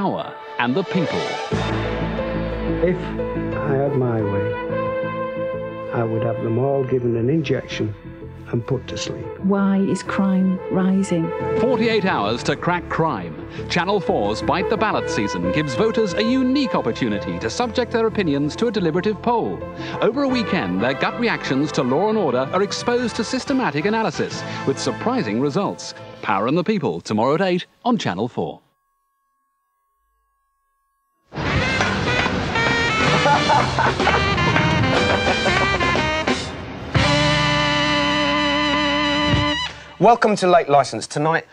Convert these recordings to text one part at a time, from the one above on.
power and the people. If I had my way, I would have them all given an injection and put to sleep. Why is crime rising? 48 hours to crack crime. Channel 4's Bite the Ballot season gives voters a unique opportunity to subject their opinions to a deliberative poll. Over a weekend, their gut reactions to law and order are exposed to systematic analysis with surprising results. Power and the People, tomorrow at 8 on Channel 4. Welcome to Late License. Tonight,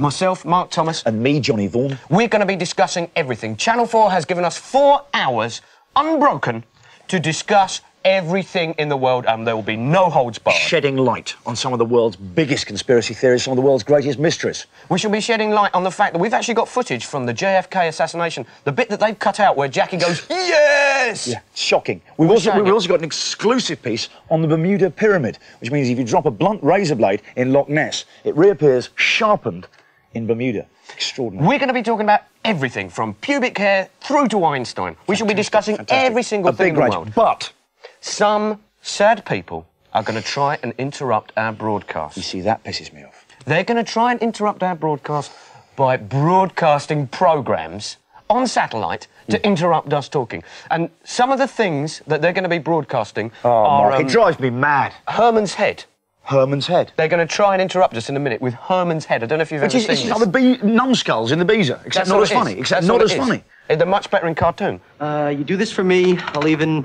myself, Mark Thomas, And me, Johnny Vaughan. we're going to be discussing everything. Channel 4 has given us four hours, unbroken, to discuss everything in the world, and there will be no holds barred. Shedding light on some of the world's biggest conspiracy theories, some of the world's greatest mysteries. We shall be shedding light on the fact that we've actually got footage from the JFK assassination, the bit that they've cut out where Jackie goes, Yes! Yeah, shocking. We've also, we've also got an exclusive piece on the Bermuda Pyramid, which means if you drop a blunt razor blade in Loch Ness, it reappears sharpened in Bermuda. Extraordinary. We're going to be talking about everything from pubic hair through to Einstein. We shall be discussing Fantastic. every single a thing in the world. But Some sad people are going to try and interrupt our broadcast. you see, that pisses me off. They're going to try and interrupt our broadcast by broadcasting programs on satellite to interrupt us talking. And some of the things that they're going to be broadcasting Oh, are Mark, um, it drives me mad. Herman's Head. Herman's head. They're going to try and interrupt us in a minute with Herman's Head. I don't know if you've Which ever is, seen it's this. like the bee, numbskulls in the Beezer, except That's not as funny. Except That's not as funny. They're much better in cartoon. Uh, you do this for me, I'll even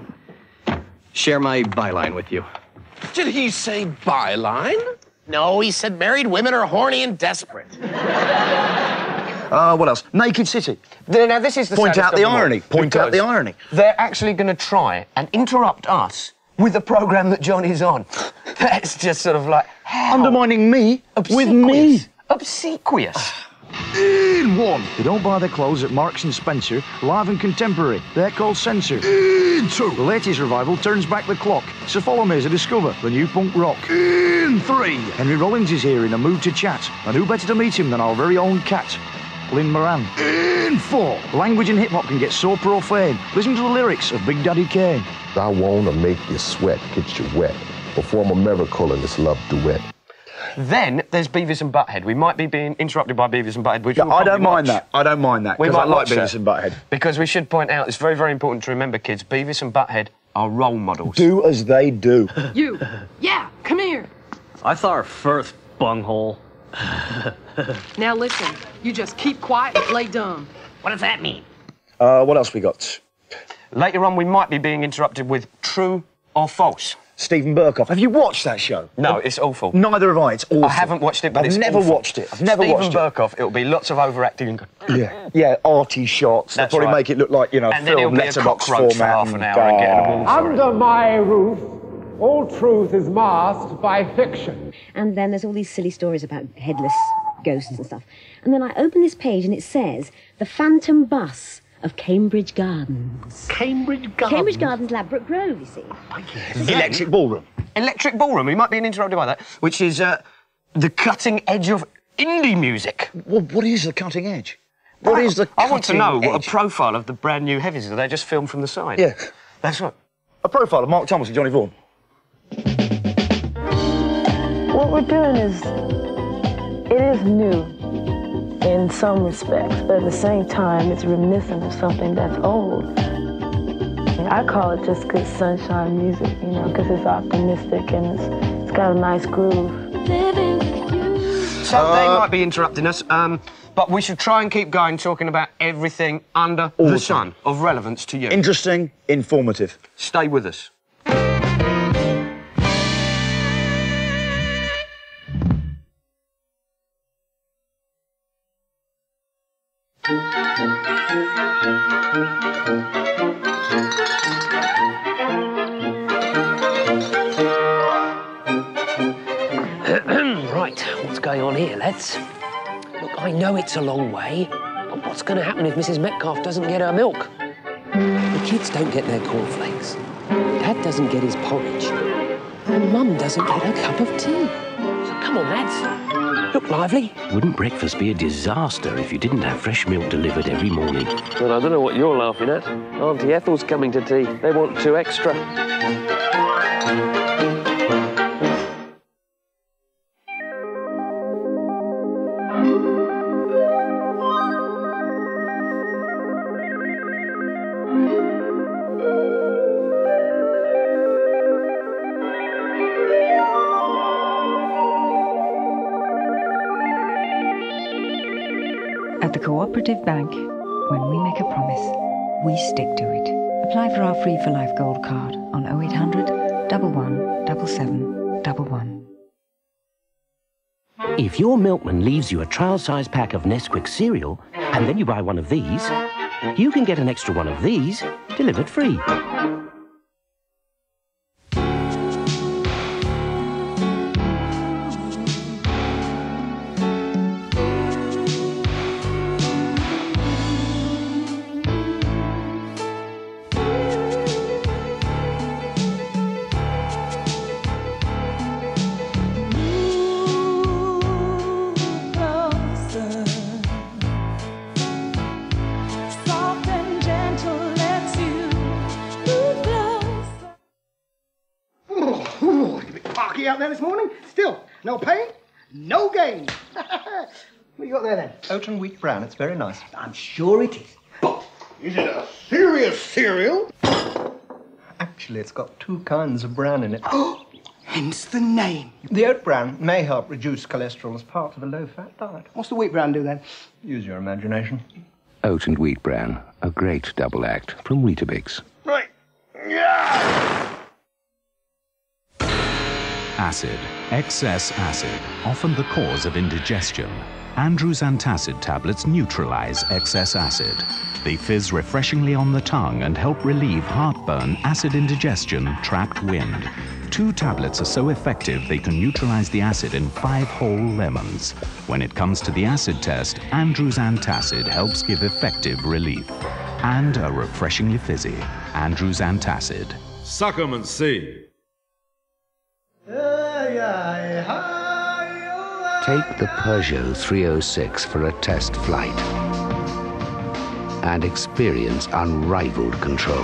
share my byline with you. Did he say byline? No, he said married women are horny and desperate. Uh, what else? Naked City. There- Now, this is the Point out the irony. Point out the irony. They're actually going to try and interrupt us with the program that Johnny's on. That's just sort of like how Undermining me with me. obsequious. Obsequious. In one. They don't buy their clothes at Marks and Spencer, live and contemporary. They're called censor. In two. The latest revival turns back the clock. So follow me as I discover the new punk rock. In three. Henry Rollins is here in a mood to chat. And who better to meet him than our very own cat? Lynn Moran. In four. Language in hip hop can get so profane. Listen to the lyrics of Big Daddy Kane. I wanna make you sweat, get you wet. Perform a miracle in this love duet. Then there's Beavis and Butthead. We might be being interrupted by Beavis and Butthead, which we'll I don't probably mind watch. that. I don't mind that. We Because I might like Beavis that. and Butthead. Because we should point out, it's very, very important to remember, kids, Beavis and Butthead are role models. Do as they do. You. Yeah, come here. I thought our first bunghole. Now listen. You just keep quiet and play dumb. What does that mean? Uh, what else we got? Later on, we might be being interrupted with true or false. Steven Berkoff. Have you watched that show? No, it's awful. Neither have I. It's awful. I haven't watched it, but I've it's never awful. watched it. I've never Steven watched Berkoff, it'll be lots of overacting and. Yeah, yeah, arty shots. They'll That's probably right. make it look like you know And then film it'll be a letterbox cockroach for format. half an hour and get a wall for it. Under my roof, all truth is masked by fiction. And then there's all these silly stories about headless ghosts and stuff. And then I open this page and it says the Phantom Bus of Cambridge Gardens. Cambridge Gardens. Cambridge Gardens, Ladbroke Grove, you see. Electric ballroom. Electric Ballroom, we might be interrupted by that, which is uh, the cutting edge of indie music. Well, what is the cutting edge? What is the? I want to cutting know what edge? a profile of the brand new heavies is. Are they just filmed from the side? Yeah, That's right. a profile of Mark Thomas and Johnny Vaughan. What we're doing is, it is new in some respects, but at the same time, it's reminiscent of something that's old. I call it just good sunshine music, you know, because it's optimistic and it's, it's got a nice groove. So Uh, they might be interrupting us, um, but we should try and keep going talking about everything under All the the sun of relevance to you. Interesting, informative. Stay with us. Right, what's going on here, lads? Look, I know it's a long way, but what's going to happen if Mrs. Metcalf doesn't get her milk? The kids don't get their cornflakes. Dad doesn't get his porridge. And Mum doesn't get her cup of tea. So come on, lads. Look, Lively, wouldn't breakfast be a disaster if you didn't have fresh milk delivered every morning? Well, I don't know what you're laughing at. Auntie Ethel's coming to tea. They want two extra. Cooperative Bank, when we make a promise, we stick to it. Apply for our Free for Life Gold Card on 0800 11 77 11. If your milkman leaves you a trial-sized pack of Nesquik cereal, and then you buy one of these, you can get an extra one of these delivered free. Out there this morning. Still, no pain, no gain. what you got there then? Oat and wheat bran. It's very nice. I'm sure it is. But is it a serious cereal? Actually, it's got two kinds of bran in it. Hence the name. The oat bran may help reduce cholesterol as part of a low-fat diet. What's the wheat bran do then? Use your imagination. Oat and wheat bran, a great double act from Weetabix. Acid, excess acid, often the cause of indigestion. Andrew's antacid tablets neutralize excess acid. They fizz refreshingly on the tongue and help relieve heartburn, acid indigestion, trapped wind. Two tablets are so effective they can neutralize the acid in five whole lemons. When it comes to the acid test, Andrew's antacid helps give effective relief. And are refreshingly fizzy. Andrew's antacid. Suck 'em and see. Take the Peugeot 306 for a test flight and experience unrivaled control.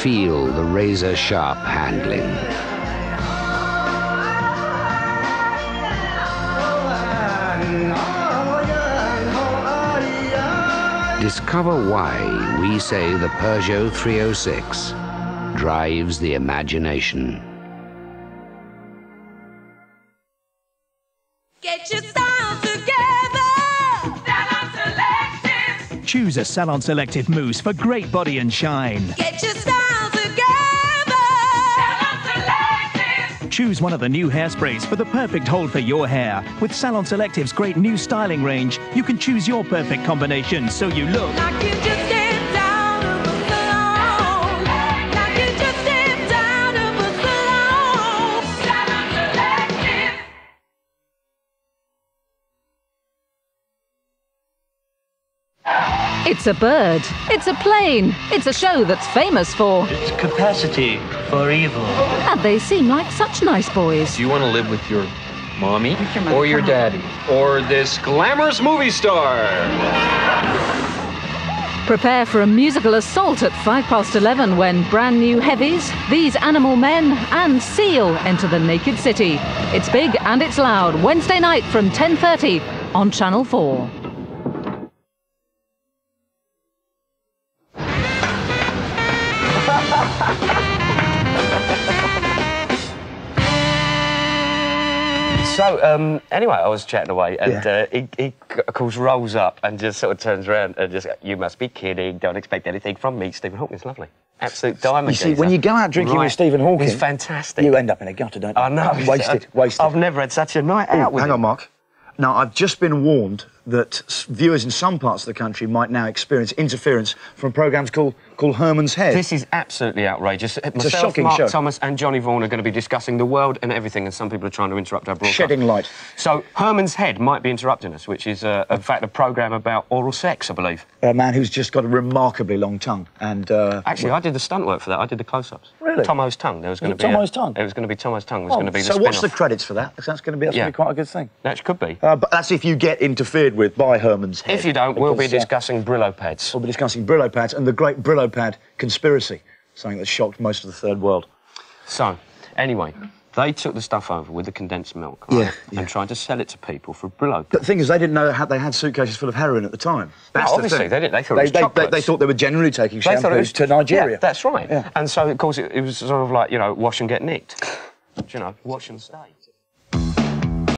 Feel the razor sharp handling. Discover why we say the Peugeot 306 drives the imagination. Get your style together. Salon Selective. Choose a Salon Selective mousse for great body and shine. Get your Choose one of the new hairsprays for the perfect hold for your hair. With Salon Selective's great new styling range, you can choose your perfect combination so you look Like you It's a bird. It's a plane. It's a show that's famous for. It's capacity for evil. And they seem like such nice boys. Do you want to live with your mommy or your daddy or this glamorous movie star? Prepare for a musical assault at 5 past 11 when brand new heavies, These Animal Men, and Seal enter the Naked City. It's big and it's loud. Wednesday night from 10.30 on Channel 4. So, um, anyway, I was chatting away, and uh, he, he, of course, rolls up and just sort of turns around and just, you must be kidding, don't expect anything from me. Stephen Hawking's lovely. Absolute diamond. You see, geezer. when you go out drinking Right. with Stephen Hawking, He's fantastic. You end up in a gutter, don't you? I know. Wasted, wasted. I've never had such a night out Oh, with hang on, Mark. Now, I've just been warned that viewers in some parts of the country might now experience interference from programmes called called Herman's Head. This is absolutely outrageous. a Myself, shocking Mark show. Thomas, and Johnny Vaughan are going to be discussing the world and everything, and some people are trying to interrupt our broadcast. Shedding light. So Herman's Head might be interrupting us, which is, uh, in fact, a program about oral sex, I believe. A man who's just got a remarkably long tongue. And uh, Actually, I did the stunt work for that. I did the close-ups. Really? Tomo's tongue. There was going to be Tomo's a, tongue? It was going to be Tomo's tongue. Was Oh, going to be the so what's the credits for that? that's going to be that's Yeah. going to be quite a good thing. That could be. Uh, but that's if you get interfered with by Herman's Head. If you don't, we'll be because, uh, discussing Brillo pads. We'll be discussing Brillo pads and the great Brillo pad conspiracy, something that shocked most of the third world. So, anyway, they took the stuff over with the condensed milk, Yeah, right? And tried to sell it to people for Brillo. But the thing is, they didn't know how they had suitcases full of heroin at the time. That's the obviously thing. they didn't. They thought it they, was they, they, they thought they were generally taking They thought it shampoos was- to Nigeria. Yeah, that's right. And so, of course, it, it was sort of like, you know, wash and get nicked. Do you know, wash and stay.